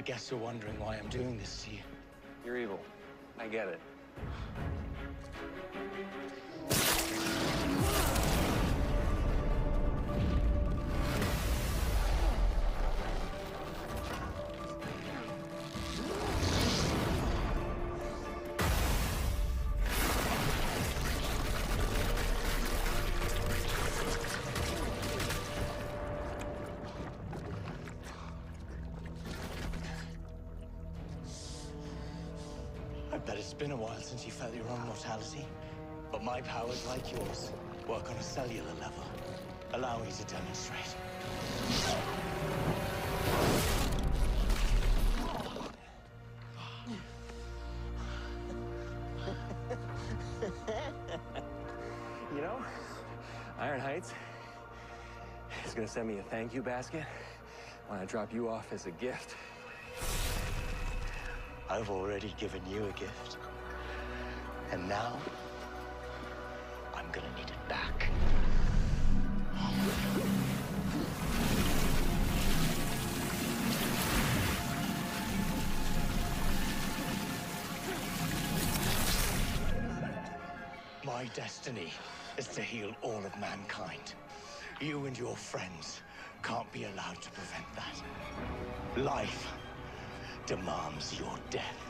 I guess you're wondering why I'm doing this to you. You're evil. I get it. I bet it's been a while since you felt your own mortality. But my powers, like yours, work on a cellular level. Allow me to demonstrate. You know, Iron Heights is gonna send me a thank you basket when I drop you off as a gift. I've already given you a gift. And now, I'm gonna need it back. My destiny is to heal all of mankind. You and your friends can't be allowed to prevent that. Life demands your death.